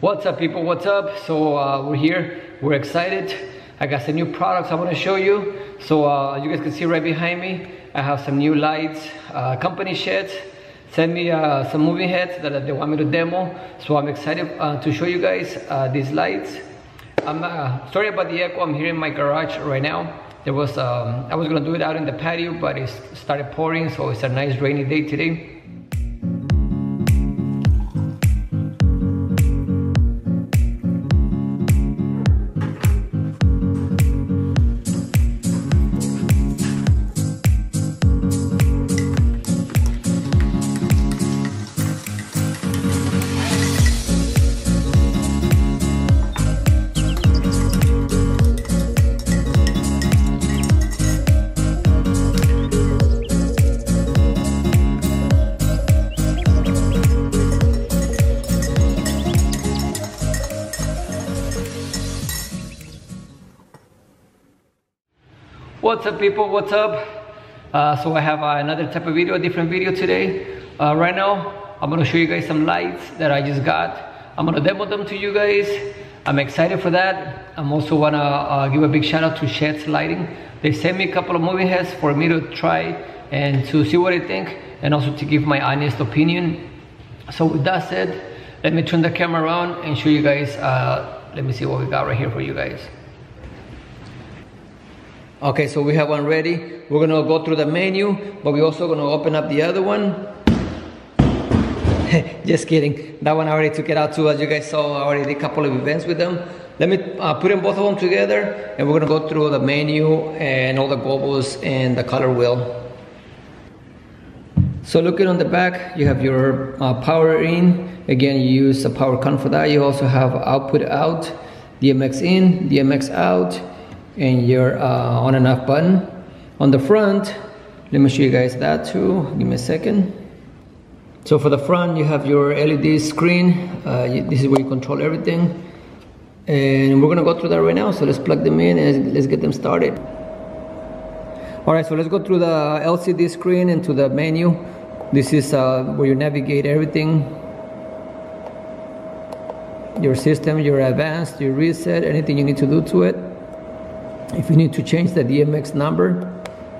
What's up people, what's up? So uh, we're here, we're excited. I got some new products I want to show you. So uh, you guys can see right behind me, I have some new lights, uh, company Shehds. Send me uh, some moving heads that they want me to demo. So I'm excited uh, to show you guys uh, these lights. I'm sorry about the echo, I'm here in my garage right now. There was, um, I was gonna do it out in the patio, but it started pouring, so it's a nice rainy day today. What's up people, what's up? Uh, so I have uh, another type of video, a different video today. Uh, right now, I'm gonna show you guys some lights that I just got. I'm gonna demo them to you guys. I'm excited for that. I'm also wanna uh, give a big shout out to Shehds Lighting. They sent me a couple of moving heads for me to try and to see what I think and also to give my honest opinion. So with that said, let me turn the camera around and show you guys, uh, let me see what we got right here for you guys. Okay, so we have one ready. We're gonna go through the menu, but we're also gonna open up the other one. Just kidding. That one I already took it out too. As you guys saw, I already did a couple of events with them. Let me uh, put in both of them together and we're gonna go through the menu and all the gobos and the color wheel. So looking on the back, you have your uh, power in. Again, you use the powerCON for that. You also have output out, DMX in, DMX out, and your uh, on and off button. On the front, let me show you guys that too. Give me a second. So for the front, you have your LED screen. Uh, this is where you control everything. And we're gonna go through that right now. So let's plug them in and let's get them started. All right, so let's go through the LCD screen into the menu. This is uh, where you navigate everything. Your system, your advanced, your reset, anything you need to do to it. If you need to change the DMX number,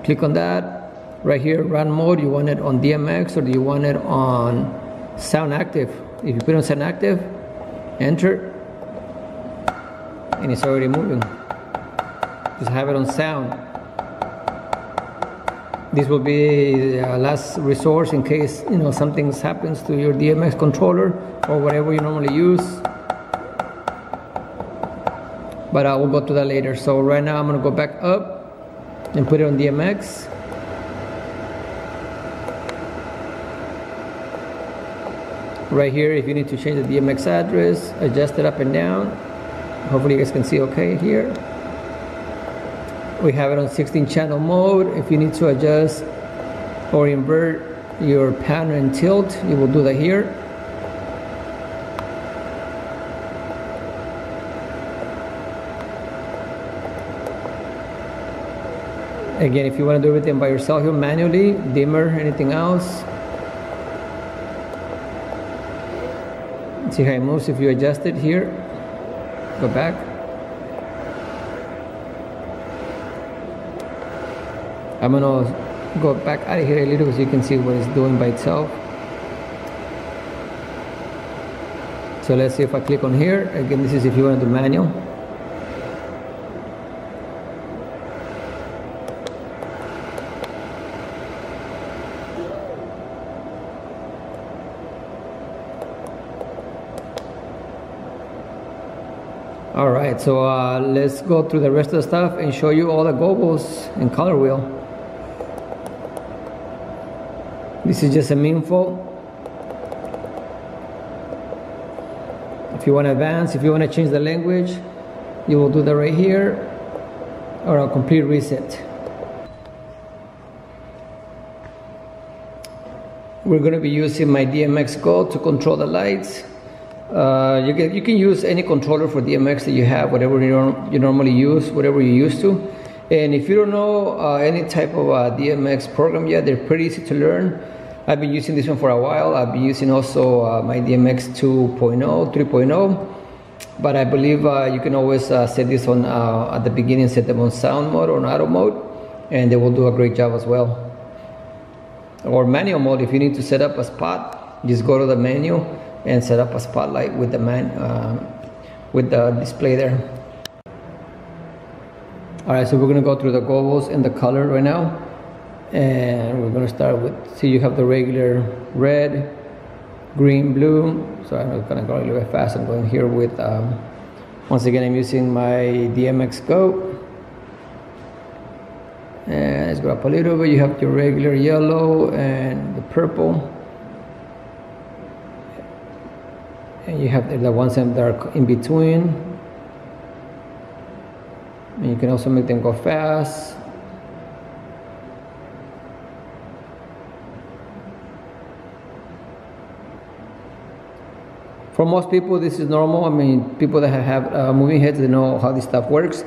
click on that. Right here, run mode, you want it on DMX or do you want it on sound active? If you put on sound active, enter, and it's already moving. Just have it on sound. This will be the uh, last resource in case you know something happens to your DMX controller or whatever you normally use but I will go to that later. So right now I'm gonna go back up and put it on DMX. Right here, if you need to change the DMX address, adjust it up and down. Hopefully you guys can see okay here. We have it on 16 channel mode. If you need to adjust or invert your pan and tilt, you will do that here. Again, if you want to do everything by yourself here manually, dimmer, anything else. See how it moves if you adjust it here. Go back. I'm gonna go back out of here a little so you can see what it's doing by itself. So let's see if I click on here. Again, this is if you want to do manual. All right, so uh, let's go through the rest of the stuff and show you all the gobos and color wheel. This is just some info. If you want to advance, if you want to change the language, you will do that right here or a complete reset. We're going to be using my DMX Go to control the lights. Uh, you, can, you can use any controller for DMX that you have, whatever you, you normally use, whatever you're used to. And if you don't know uh, any type of uh, DMX program yet, they're pretty easy to learn. I've been using this one for a while. I've been using also uh, my DMX 2.0, 3.0, but I believe uh, you can always uh, set this on at the beginning, set them on sound mode or on auto mode, and they will do a great job as well. Or manual mode, if you need to set up a spot, just go to the menu and set up a spotlight with the man uh, with the display there. All right, so we're gonna go through the gobos and the color right now. And we're gonna start with, see you have the regular red, green, blue. So I'm gonna go a little bit fast. I'm going here with, um, once again, I'm using my DMX Go. And let's go up a little bit. You have your regular yellow and the purple. And you have the ones that are in between. And you can also make them go fast. For most people, this is normal. I mean, people that have uh, moving heads, they know how this stuff works.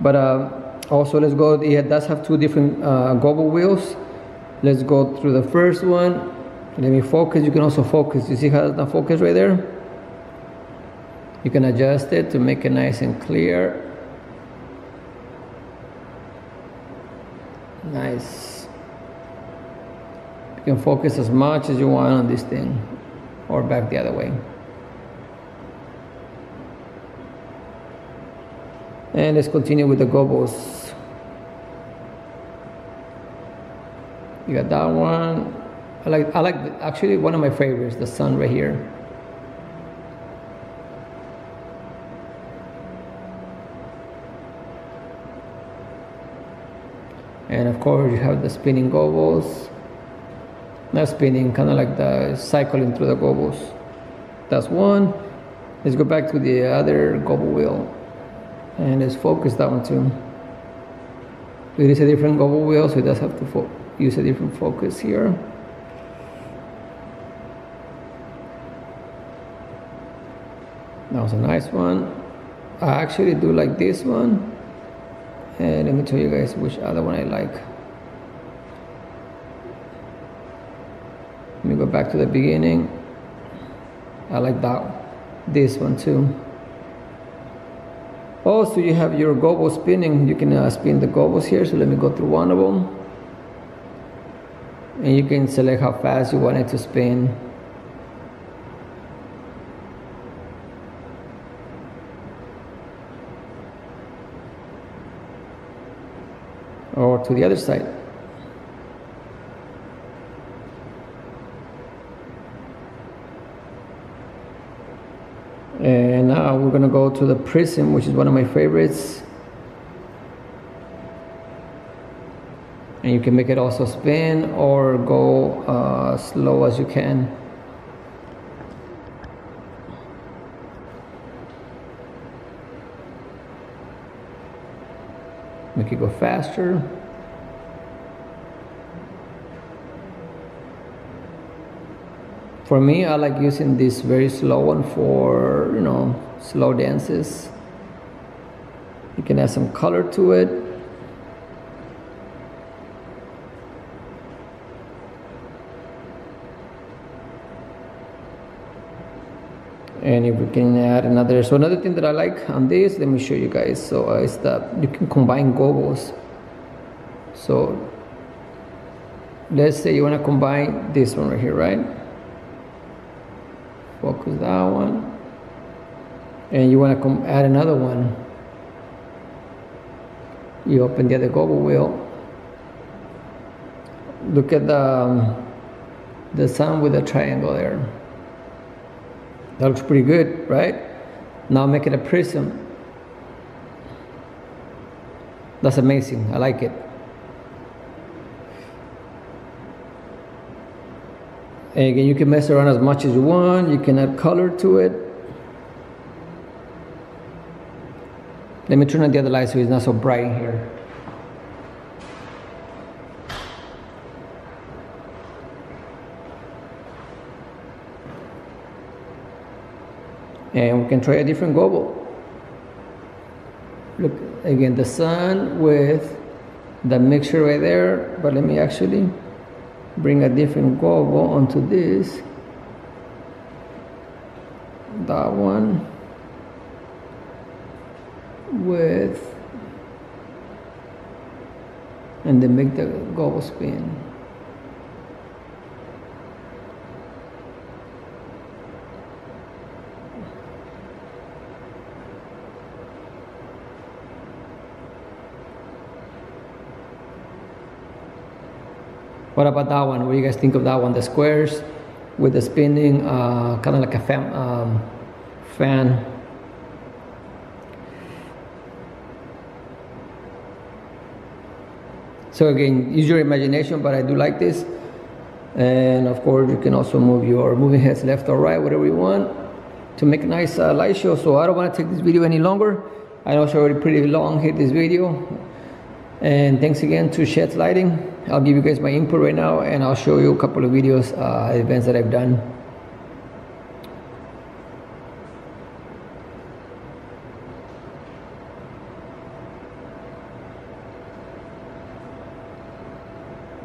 But uh, also, let's go. It does have two different uh, gobo wheels. Let's go through the first one. Let me focus. You can also focus. You see how not focus right there? You can adjust it to make it nice and clear. Nice. You can focus as much as you want on this thing or back the other way. And let's continue with the gobos. You got that one. I like, I like, actually one of my favorites, the sun right here. and of course you have the spinning gobos not spinning kind of like the cycling through the gobos that's one. Let's go back to the other gobo wheel. And let's focus that one too. It is a different gobo wheel so it does have to use a different focus here that was a nice one. I actually do like this one. And let me tell you guys which other one I like. Let me go back to the beginning. I like that this one too. Also you have your gobo spinning. You can uh, spin the gobos here. So let me go through one of them. And you can select how fast you want it to spin or to the other side. And now we're gonna go to the prism, which is one of my favorites. And you can make it also spin or go uh, slow as you can. Make it go faster. For me, I like using this very slow one for, you know, slow dances. You can add some color to it. And if we can add another so another thing that I like on this let me show you guys. So uh, is that you can combine gobos so let's say you want to combine this one right here right? Focus that one. And you want to add another one. You open the other gobo wheel. Look at the um, the sun with the triangle there that looks pretty good, right? Now make it a prism. That's amazing. I like it. And again, you can mess around as much as you want. You can add color to it. Let me turn on the other light so it's not so bright in here. And we can try a different gobo. Look again the sun with the mixture right there but let me actually bring a different goggle onto this. That one with and then make the goggle spin What about that one? What do you guys think of that one? The squares with the spinning, uh, kind of like a fan. Um, fan. So again, use your imagination, but I do like this. And of course, you can also move your moving heads left or right, whatever you want to make a nice uh, light show. So I don't want to take this video any longer. I know it's already pretty long here, this video. And thanks again to Shehds Lighting. I'll give you guys my input right now and I'll show you a couple of videos, uh, events that I've done.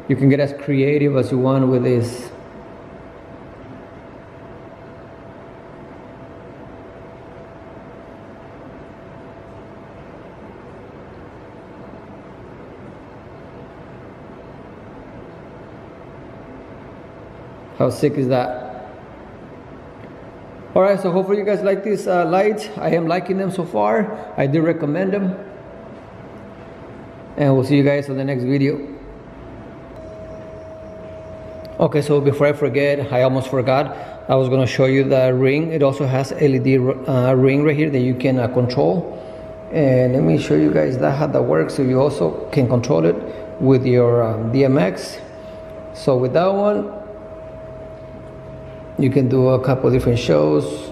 You can get as creative as you want with this How sick is that? All right, so hopefully you guys like these uh, lights. I am liking them so far. I do recommend them. And we'll see you guys on the next video. Okay, so before I forget, I almost forgot. I was gonna show you the ring. It also has LED uh, ring right here that you can uh, control. And let me show you guys that how that works. So you also can control it with your um, DMX. So with that one, you can do a couple different shows.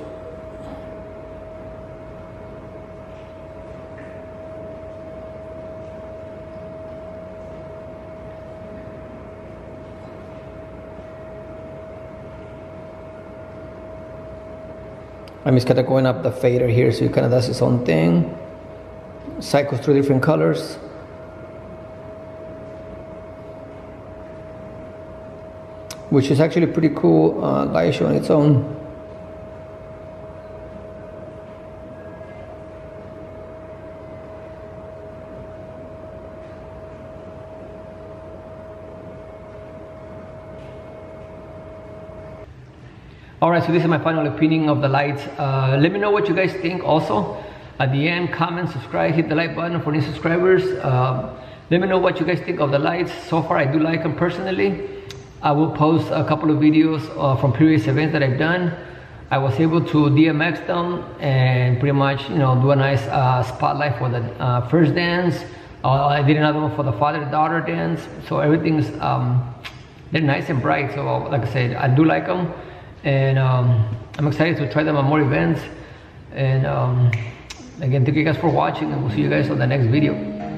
I'm just kind of going up the fader here so it kind of does its own thing. Cycles through different colors which is actually pretty cool uh, light show on its own. Alright, so this is my final opinion of the lights. Uh, let me know what you guys think also. At the end, comment, subscribe, hit the like button for new subscribers. Uh, let me know what you guys think of the lights. So far, I do like them personally. I will post a couple of videos uh, from previous events that I've done. I was able to DMX them and pretty much, you know, do a nice uh, spotlight for the uh, first dance. Uh, I did another one for the father-daughter dance. So everything's, um, they're nice and bright. So like I said, I do like them. And um, I'm excited to try them at more events. And um, again, thank you guys for watching and we'll see you guys on the next video.